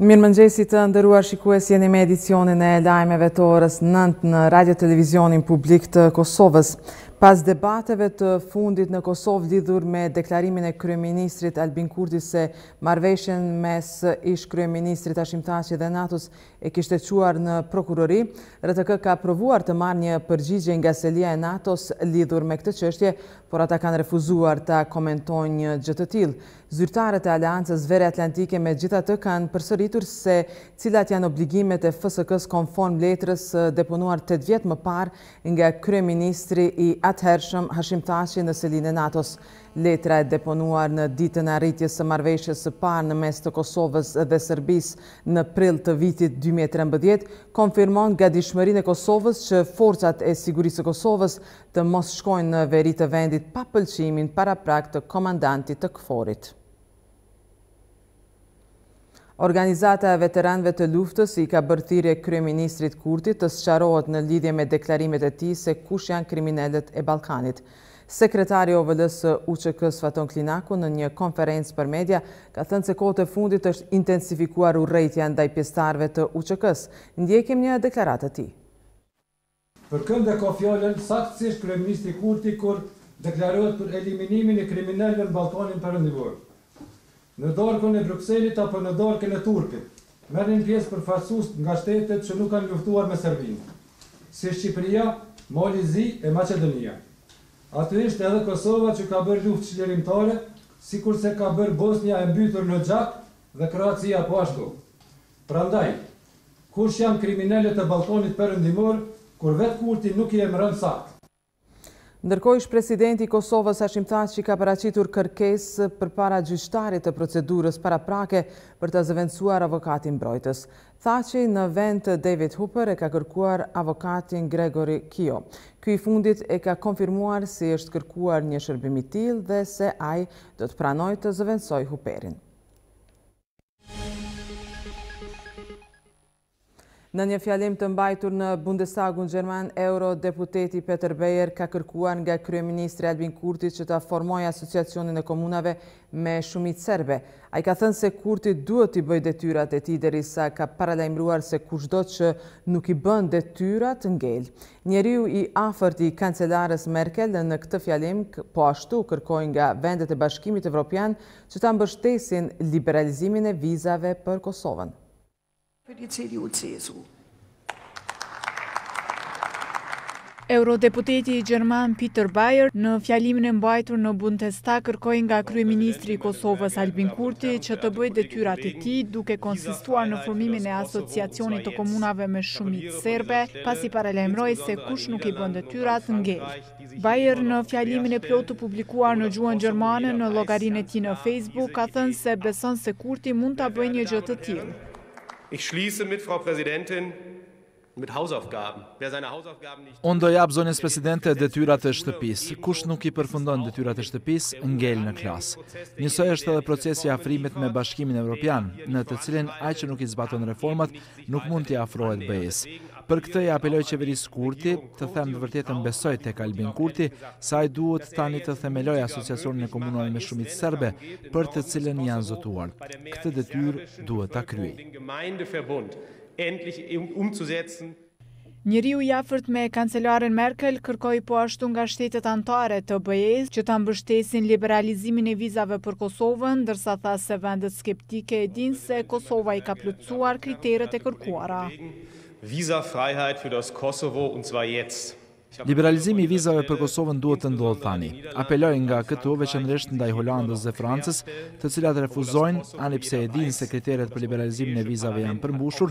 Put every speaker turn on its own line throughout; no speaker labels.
Mirëmëngjesi të nderuar shikues jeni me edicionin e lajmeve të orës 9 në Radiotelevizionin publik të Kosovës. Pas debateve të fundit në Kosovë lidhur me deklarimin e Kryeministrit Albin Kurti se marrëveshjen mes ish Kryeministrit Hashim Thaçi dhe NATO-s e kishte çuar në prokurori, RTK ka provuar të marrë një përgjigje nga selia e NATO-s lidhur me këtë çështje, por ata kanë refuzuar ta komentojnë një gjë të tillë. Zyrtarët e Aleancës Veriatlantike megjithatë kanë përsëritur se cilat janë obligimet e FSK-së konform letrës së deponuar tetë vjet më parë nga kryeministri i atëhershëm Hashim Thaçi në selinë e NATO-s. Letra e deponuar në ditën e arritjes së marrëveshjes së parë në mes të Kosovës dhe Serbisë në prill të vitit dy mijë e trembëdhjetë, konfirmon gatishmërinë e Kosovës që forcat e sigurisë së Kosovës të mos shkojnë në veri të vendit pa pëlqimin paraprak të komandantit të KFOR-it. Organizata e Veteranëve të Luftës i ka bërë thirrje kryeministrit Kurti të sqarohet në lidhje me deklarimet e tij se kush janë kriminelët e Ballkanit. Sekretari i OVL-së së UÇK-së Faton Klinaku në një konferencë për media ka thënë se kohët e fundit është intensifikuar urrejtja ndaj pjesëtarëve të UÇK-së. Ndjekim një deklaratë të tij.
Për kënd e ka fjalën saktësisht kryeministri Kurti kur deklarohet për eliminimin e kriminelëve në Ballkanin Perëndimor. Në darkën e Brukselit apo në darkën e turpit, merrnin pjesë përfaqësues nga shtetet që nuk kanë luftuar me Serbinë, si Shqipëria, Mali i Zi e Maqedonia. Aty ishte edhe Kosova që ka bërë luftë çlirimtare, sikurse ka bërë Bosnja e mbytur në gjak dhe Kroacia po ashtu. Prandaj, kush janë kriminelët e Ballkanit Perëndimor, kur vetë Kurti nuk i emëron saktë?
Ndërkohë ish-presidenti i Kosovës, Hashim Thaçi ka paraqitur kërkesë përpara gjyqtarit të procedurës paraprake për ta zëvendësuar avokatin mbrojtës. Thaçi në vend të David Hooper e ka kërkuar avokatin Gregory Kehoe. Ky i fundit e ka konfirmuar se i është kërkuar një shërbim i tillë dhe se ai do të pranojë të zëvendësojë Hooperin. Në një fjalim të mbajtur në Bundestagun gjerman, eurodeputeti Peter Beyer ka kërkuar nga kryeministri Albin Kurti që ta formojë Asociacionin e Komunave me shumicë serbe. Ai ka thënë se Kurti duhet t'i bëjë detyrat e tij derisa ka paralajmëruar se kushdo që nuk i bën detyrat ngel. Njeriu i afërt i kancelares Merkel në këtë fjalim po ashtu kërkoi nga vendet e Bashkimit Evropian që ta mbështesin liberalizimin e vizave për Kosovën.
Feliceri Ulcezu.
Eurodeputeti gjerman Peter Beyer në fjalimin e mbajtur në Bundestag kërkoi nga kryeministri i Kosovës Albin Kurti që të bëjë detyrat e tij duke konsistuar në formimin e Asociacionit të Komunave me shumicë serbe, pasi paralajmëroi se kush nuk i bën detyrat ngel. Beyer në fjalimin e plotë të publikuar në gjuhën gjermane në llogarinë e tij në Facebook ka thënë se beson se Kurti mund ta bëjë një gjë të tillë.
Ich schließe, Frau Präsidentin mit Hausaufgaben. Wer seine Hausaufgaben nicht
Unë do t'i jap zonjës Presidente detyrat e shtëpisë. Kush nuk i përfundon detyrat e shtëpisë, ngel në klasë. Njësoj është edhe procesi i afrimit me Bashkimin Evropian, në të cilin ai që nuk i zbaton reformat, nuk mund t'i afrohet BE-së. Për këtë i apeloj qeverisë Kurti, të them të vërtetën besoj tek Albin Kurti, se ai duhet tani të themelojë Asociacionin e Komunave me shumicë serbe, për të cilën janë zotuar. Këtë detyrë duhet ta
kryejë. Njeriu i afërt me kancelaren Merkel kërkoi po ashtu nga shtetet anëtare të BE-së që ta mbështesin liberalizimin e vizave për Kosovën, ndërsa tha se vendet skeptike e dinë se Kosova i ka plotësuar kriteret e kërkuara.
Visafreiheit für das Kosovo und zwar jetzt!
Liberalizimi i vizave për Kosovën duhet të ndodhë tani. Apeloj nga këtu veçanërisht ndaj Holandës dhe Francës, të cilat refuzojnë, ani pse e dinë se kriteret për liberalizimin e vizave janë përmbushur,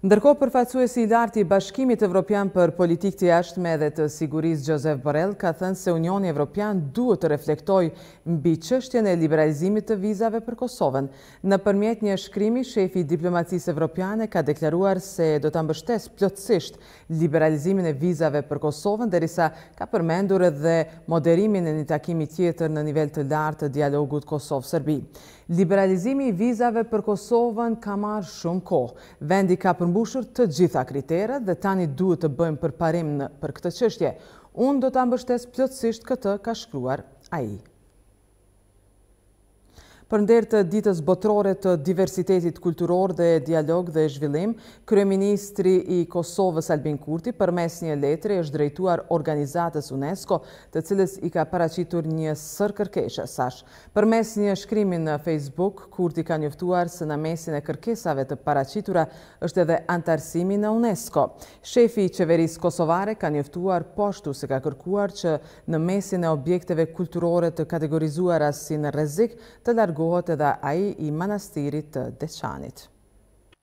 Ndërkohë përfaqësuesi
i lartë i Bashkimit Evropian për Politikë të Jashtme dhe të Sigurisë Josep Borrell ka thënë se Unioni Evropian duhet të reflektojë mbi çështjen e liberalizimit të vizave për Kosovën. Nëpërmjet një shkrimi, shefi i diplomacisë evropiane ka deklaruar se do ta mbështesë plotësisht liberalizimin e vizave për Kosovën derisa ka përmendur edhe moderimin e një takimi tjetër në nivel të lartë të dialogut Kosovë-Serbi. Liberalizimi i vizave për Kosovën ka marrë shumë kohë. Vendi ka përmbushur të gjitha kriteret dhe tani duhet të bëjmë përparim në për këtë çështje. Unë do ta mbështes plotësisht këtë, ka shkruar ai. Për nder të Ditës Botërore të Diversitetit Kulturor dhe Dialog dhe Zhvillim, kryeministri i Kosovës Albin Kurti përmes një letre i është drejtuar organizatës UNESCO, të cilës i ka paraqitur një sërë kërkesash. Përmes një shkrimi në Facebook, Kurti ka njoftuar se në mesin e kërkesave të paraqitura është edhe anëtarësimi në UNESCO. Shefi i qeverisë kosovare ka njoftuar po ashtu se ka kërkuar që në mesin e objekteve kulturore të kategorizuara si në rrezik të largohet edhe ai i Manastirit të Deçanit.